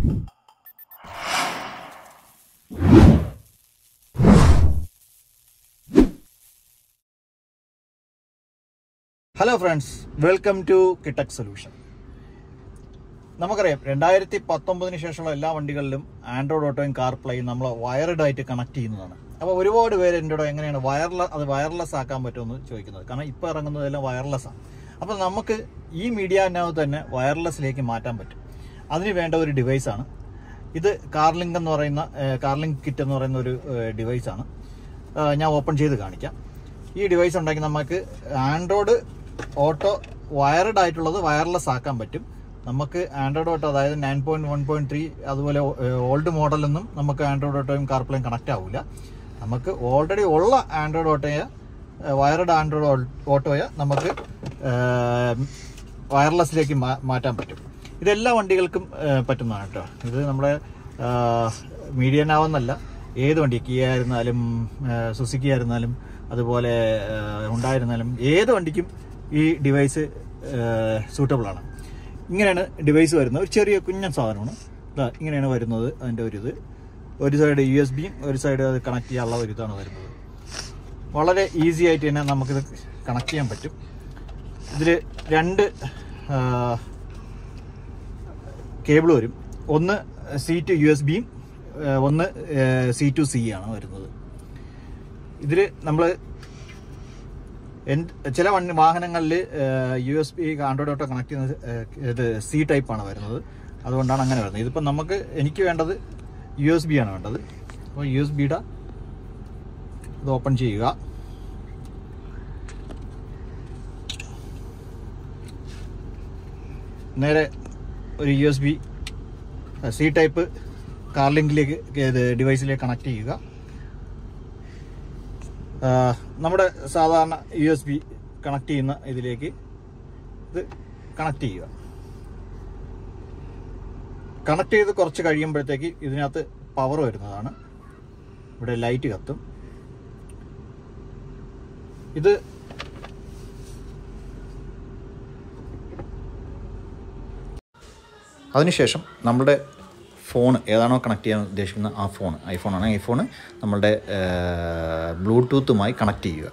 Hello friends welcome to കിട്ടക് solution നമുക്കറിയാം രണ്ടായിരത്തി പത്തൊമ്പതിന് ശേഷമുള്ള എല്ലാ വണ്ടികളിലും ആൻഡ്രോയിഡ് ഓട്ടോയും കാർ പ്ലേയും നമ്മൾ വയർഡ് ആയിട്ട് കണക്ട് ചെയ്യുന്നതാണ്. അപ്പോൾ ഒരുപാട് പേര് എന്നോട് എങ്ങനെയാണ് വയർലെസ് അത് വയർലെസ് ആക്കാൻ പറ്റുമെന്ന് ചോദിക്കുന്നത്. കാരണം ഇപ്പോൾ ഇറങ്ങുന്നതെല്ലാം വയർലെസ് ആണ്. അപ്പോൾ നമുക്ക് ഈ മീഡിയ മീഡിയനകത്ത് തന്നെ വയർലെസ്സിലേക്ക് മാറ്റാൻ പറ്റും. അതിന് വേണ്ട ഒരു ഡിവൈസാണ് ഇത് കാർലിങ്ക് എന്ന് പറയുന്ന കാർലിങ്ക് കിറ്റ് എന്ന് പറയുന്ന ഒരു ഡിവൈസാണ് ഞാൻ ഓപ്പൺ ചെയ്ത് കാണിക്കാം. ഈ ഡിവൈസ് ഉണ്ടെങ്കിൽ നമുക്ക് ആൻഡ്രോയിഡ് ഓട്ടോ വയർഡ് ആയിട്ടുള്ളത് വയർലെസ് ആക്കാൻ പറ്റും. നമുക്ക് ആൻഡ്രോയിഡ് ഓട്ടോ അതായത് nine point one point three അതുപോലെ ഓൾഡ് മോഡലൊന്നും നമുക്ക് ആൻഡ്രോയിഡ് ഓട്ടോയും കാർപ്ലേയും കണക്ട് ആവില്ല നമുക്ക് ഓൾറെഡി ഉള്ള ആൻഡ്രോയിഡ് ഓട്ടോയെ വയർഡ് ആൻഡ്രോയിഡ് ഓട്ടോയെ നമുക്ക് വയർലെസ്സിലേക്ക് മാറ്റാൻ പറ്റും. ഇതെല്ലാ വണ്ടികൾക്കും പറ്റുന്നതാണ് കേട്ടോ. ഇത് നമ്മുടെ മീഡിയൻ ആവുന്നല്ല ഏത് വണ്ടി കിയ ആയിരുന്നാലും സുസുക്കി ആയിരുന്നാലും അതുപോലെ ഉണ്ടായിരുന്നാലും ഏത് വണ്ടിക്കും ഈ ഡിവൈസ് സൂട്ടബിളാണ്. ഇങ്ങനെയാണ് ഡിവൈസ് വരുന്നത്. ഒരു ചെറിയ കുഞ്ഞൻ സാധനമാണ്. ഇങ്ങനെയാണ് വരുന്നത് അതിന്റെ ഒരു ഇത്. ഒരു സൈഡ് യു എസ് ബിയും ഒരു സൈഡ് അത് കണക്ട് ചെയ്യാനുള്ള ഒരു ഇതാണ് വരുന്നത്. വളരെ ഈസി ആയിട്ട് തന്നെ നമുക്കിത് കണക്ട് ചെയ്യാൻ പറ്റും. ഇതിൽ രണ്ട് കേബിൾ വരും. ഒന്ന് സി ടു യു എസ് ബിയും ഒന്ന് സി ടു സി ആണ് വരുന്നത്. ഇതിൽ നമ്മൾ ചില വാഹനങ്ങളിൽ U S B Android Auto connect ചെയ്യുന്നത് ഏഹ്, ഇത് സി ടൈപ്പാണ് വരുന്നത്. അതുകൊണ്ടാണ് അങ്ങനെ വരുന്നത്. ഇതിപ്പോൾ നമുക്ക് എനിക്ക് വേണ്ടത് യു എസ് ബി ആണ് വേണ്ടത്. അപ്പോൾ യു എസ് ബിയുടെ ഇത് ഓപ്പൺ ചെയ്യുക. നേരെ ഒരു U S B C type കാർലിങ്കിലേക്ക് ഡിവൈസിലേക്ക് കണക്ട് ചെയ്യുക. നമ്മുടെ സാധാരണ യു എസ് ബി കണക്ട് ചെയ്യുന്ന ഇതിലേക്ക് ഇത് കണക്ട് ചെയ്യുക. കണക്ട് ചെയ്ത് കുറച്ച് കഴിയുമ്പോഴത്തേക്ക് ഇതിനകത്ത് പവർ വരുന്നതാണ്. ഇവിടെ ലൈറ്റ് കത്തും. ഇത് അതിനുശേഷം നമ്മുടെ ഫോൺ ഏതാണോ കണക്ട് ചെയ്യാൻ ഉദ്ദേശിക്കുന്ന ആ ഫോൺ ഐഫോണാണ് ഐഫോൺ നമ്മളുടെ ബ്ലൂടൂത്തുമായി കണക്ട് ചെയ്യുക.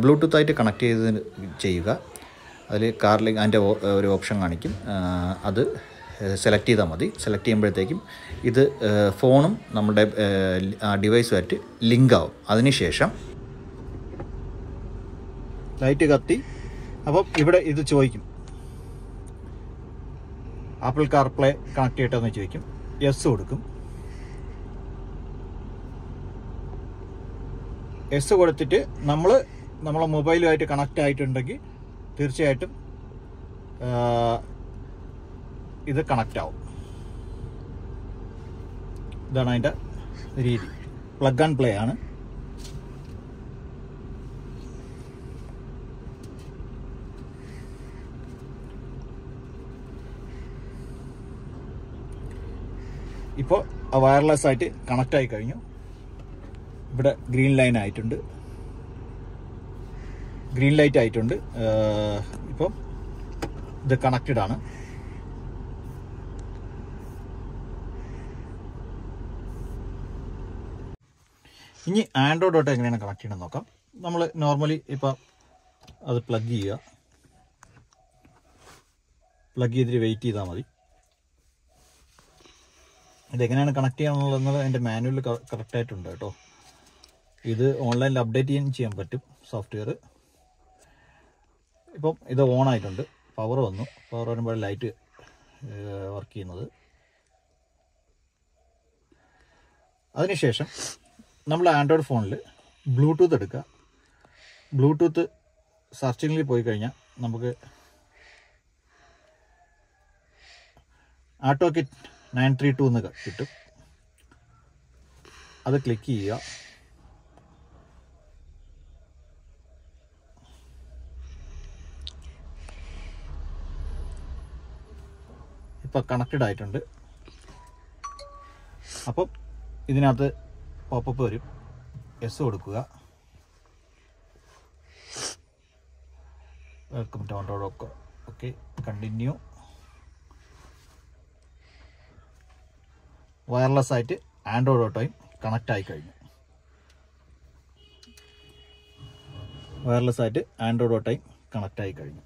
ബ്ലൂടൂത്തായിട്ട് കണക്ട് ചെയ്ത് ചെയ്യുക. അതിൽ കാർലിങ് അതിന്റെ ഒരു ഓപ്ഷൻ കാണിക്കും. അത് സെലക്ട് ചെയ്താൽ മതി. സെലക്ട് ചെയ്യുമ്പോഴത്തേക്കും ഇത് ഫോണും നമ്മുടെ ഡിവൈസുമായിട്ട് ലിങ്ക് ആവും. അതിനുശേഷം ലൈറ്റ് കത്തി. അപ്പം ഇവിടെ ഇത് ചോദിക്കും. ആപ്പിൾ കാർപ്ലേ കണക്ട് ചെയ്യട്ടെന്ന് ചോദിക്കും. എസ് കൊടുക്കും. എസ് കൊടുത്തിട്ട് നമ്മൾ നമ്മളെ മൊബൈലുമായിട്ട് കണക്റ്റ് ആയിട്ടുണ്ടെങ്കിൽ തീർച്ചയായിട്ടും ഇത് കണക്റ്റ് ആവും. ഇതാണ് അതിന്റെ രീതി. പ്ലഗ് ആൻഡ് പ്ലേ ആണ്. ഇപ്പോൾ വയർലെസ് ആയിട്ട് കണക്റ്റ് ആയി കഴിഞ്ഞു. ഇവിടെ ഗ്രീൻ ലൈൻ ആയിട്ടുണ്ട്. ഗ്രീൻ ലൈറ്റ് ആയിട്ടുണ്ട്. ഇപ്പം ഇത് കണക്റ്റഡ് ആണ്. ഇനി ആൻഡ്രോയിഡോട്ട് എങ്ങനെയാണ് കണക്ട് ചെയ്യണമെന്ന് നോക്കാം. നമ്മൾ നോർമലി ഇപ്പം അത് പ്ലഗ് ചെയ്യുക. പ്ലഗ് ചെയ്തിട്ട് വെയിറ്റ് ചെയ്താൽ മതി. ഇതെങ്ങനെയാണ് കണക്ട് ചെയ്യാനുള്ളത് എന്റെ മാനുവൽ കറക്റ്റായിട്ടുണ്ട് കേട്ടോ. ഇത് ഓൺലൈനിൽ അപ്ഡേറ്റ് ചെയ്യാൻ ചെയ്യാൻ പറ്റും സോഫ്റ്റ്വെയർ ഇപ്പം ഇത് ഓൺ ആയിട്ടുണ്ട്. പവർ വന്നു. പവർ വരുമ്പോൾ ലൈറ്റ് വർക്ക് ചെയ്യുന്നത്. അതിനുശേഷം നമ്മൾ ആൻഡ്രോയിഡ് ഫോണിൽ ബ്ലൂടൂത്ത് എടുക്കുക. ബ്ലൂടൂത്ത് സെർച്ചിങ്ങിൽ പോയി കഴിഞ്ഞാൽ നമുക്ക് ആട്ടോ കിറ്റ് നയൻ ത്രീ ടു എന്ന് കിട്ടും. അത് ക്ലിക്ക് ചെയ്യുക. ഇപ്പം കണക്റ്റഡ് ആയിട്ടുണ്ട്. അപ്പം ഇതിനകത്ത് പോപ്പപ്പ് വരും. എസ് കൊടുക്കുക. Welcome to auto okay continue wireless ആയിട്ട് ആൻഡ്രോയിഡ് ഓട്ടോയും കണക്റ്റ് ആയി കഴിഞ്ഞു. വയർലെസ് ആയിട്ട് ആൻഡ്രോയിഡ് ഓട്ടോയും കണക്റ്റ് ആയി കഴിഞ്ഞു.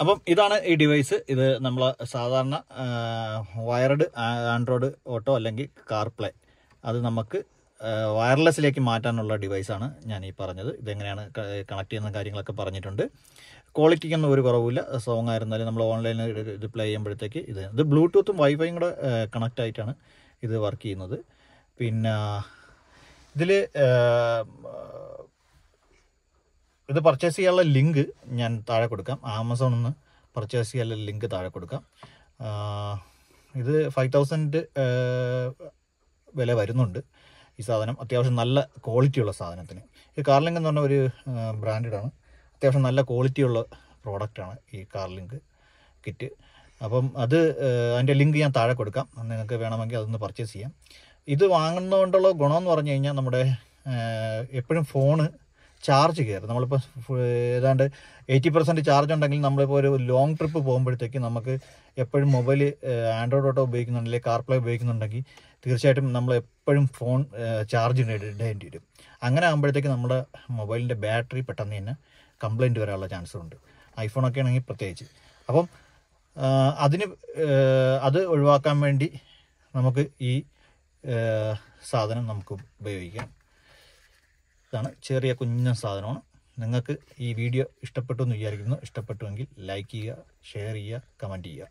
അപ്പം ഇതാണ് ഈ ഡിവൈസ്. ഇത് നമ്മൾ സാധാരണ വയർഡ് ആൻഡ്രോയിഡ് ഓട്ടോ അല്ലെങ്കിൽ കാർപ്ലേ. അത് നമുക്ക് വയർലെസ്സിലേക്ക് മാറ്റാനുള്ള ഡിവൈസാണ് ഞാൻ ഈ പറഞ്ഞത്. ഇതെങ്ങനെയാണ് കണക്ട് ചെയ്യുന്ന കാര്യങ്ങളൊക്കെ പറഞ്ഞിട്ടുണ്ട്. ക്വാളിറ്റിക്കൊന്നും ഒരു കുറവില്ല സോങ് ആയിരുന്നാലും നമ്മൾ ഓൺലൈനിൽ ഇത് പ്ലേ ചെയ്യുമ്പോഴത്തേക്ക് ഇത് ഇത് ബ്ലൂടൂത്തും വൈഫൈയും കൂടെ കണക്റ്റ് ആയിട്ടാണ് ഇത് വർക്ക് ചെയ്യുന്നത്. പിന്നെ ഇതിൽ ഇത് പർച്ചേസ് ചെയ്യാനുള്ള ലിങ്ക് ഞാൻ താഴെ കൊടുക്കാം. ആമസോണിൽ നിന്ന് പർച്ചേസ് ചെയ്യാനുള്ള ലിങ്ക് താഴെ കൊടുക്കാം. ഇത് ഫൈവ് തൗസൻഡ് വില വരുന്നുണ്ട്. ഈ സാധനം. അത്യാവശ്യം നല്ല ക്വാളിറ്റിയുള്ള സാധനത്തിന്. ഈ കാർലിങ്ക് എന്ന് പറഞ്ഞ ഒരു ബ്രാൻഡാണ് അത്യാവശ്യം നല്ല ക്വാളിറ്റിയുള്ള പ്രോഡക്റ്റാണ് ഈ കാർലിങ്ക് കിറ്റ് അപ്പം അത് അതിന്റെ ലിങ്ക് ഞാൻ താഴെ കൊടുക്കാം. നിങ്ങൾക്ക് വേണമെങ്കിൽ അതൊന്ന് പർച്ചേസ് ചെയ്യാം. ഇത് വാങ്ങുന്നതുകൊണ്ടുള്ള ഗുണമെന്ന് പറഞ്ഞു കഴിഞ്ഞാൽ നമ്മുടെ എപ്പോഴും ഫോണ് ചാർജ് കയറും. നമ്മളിപ്പോൾ ഏതാണ്ട് എയ്റ്റി പെർസെന്റ് ചാർജ് ഉണ്ടെങ്കിൽ നമ്മളിപ്പോൾ ഒരു ലോങ് ട്രിപ്പ് പോകുമ്പോഴത്തേക്ക് നമുക്ക് എപ്പോഴും മൊബൈൽ ആൻഡ്രോയിഡ് ഓട്ടോ ഉപയോഗിക്കുന്നുണ്ടെങ്കിൽ കാർപ്ലേ ഉപയോഗിക്കുന്നുണ്ടെങ്കിൽ തീർച്ചയായിട്ടും നമ്മൾ എപ്പോഴും ഫോൺ ചാർജ് ഇടേണ്ടി വരും. അങ്ങനെ ആകുമ്പോഴത്തേക്ക് നമ്മുടെ മൊബൈലിന്റെ ബാറ്ററി പെട്ടെന്ന് തന്നെ കംപ്ലൈന്റ് വരാനുള്ള ചാൻസ് ഉണ്ട്. ഐഫോണൊക്കെ ആണെങ്കിൽ പ്രത്യേകിച്ച്. അപ്പം അതിന് അത് ഒഴിവാക്കാൻ വേണ്ടി നമുക്ക് ഈ സാധനം നമുക്ക് ഉപയോഗിക്കാം. ഇതാണ് ചെറിയ കുഞ്ഞൻ സാധനമാണ്. നിങ്ങൾക്ക് ഈ വീഡിയോ ഇഷ്ടപ്പെട്ടു എന്ന് വിചാരിക്കുന്നു. ഇഷ്ടപ്പെട്ടുവെങ്കിൽ ലൈക്ക് ചെയ്യുക ഷെയർ ചെയ്യുക കമന്റ് ചെയ്യുക.